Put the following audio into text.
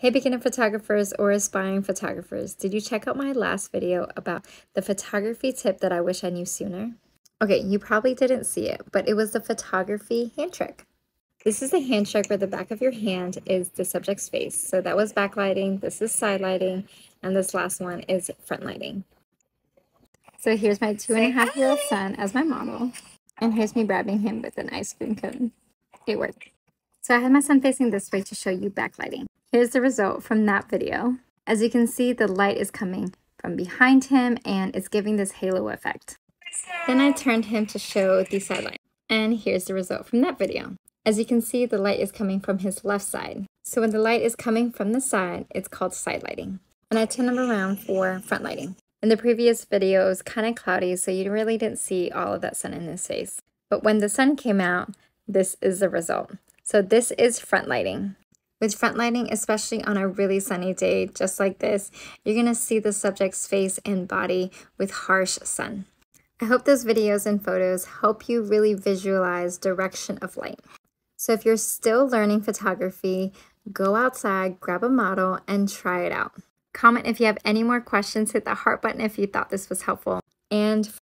Hey beginner photographers or aspiring photographers, did you check out my last video about the photography tip that I wish I knew sooner? Okay, you probably didn't see it, but it was the photography hand trick. This is the hand trick where the back of your hand is the subject's face. So that was backlighting, this is side lighting, and this last one is front lighting. So here's my two and a half year old son as my model, and here's me grabbing him with an ice cream cone. It worked. So I had my son facing this way to show you backlighting. Here's the result from that video. As you can see, the light is coming from behind him and it's giving this halo effect. Then I turned him to show the sideline. And here's the result from that video. As you can see, the light is coming from his left side. So when the light is coming from the side, it's called side lighting. And I turned him around for front lighting. In the previous video, it was kind of cloudy, so you really didn't see all of that sun in his face. But when the sun came out, this is the result. So this is front lighting. With front lighting, especially on a really sunny day just like this, you're to see the subject's face and body with harsh sun. I hope those videos and photos help you really visualize direction of light. So if you're still learning photography, go outside, grab a model, and try it out. Comment if you have any more questions, hit the heart button if you thought this was helpful. And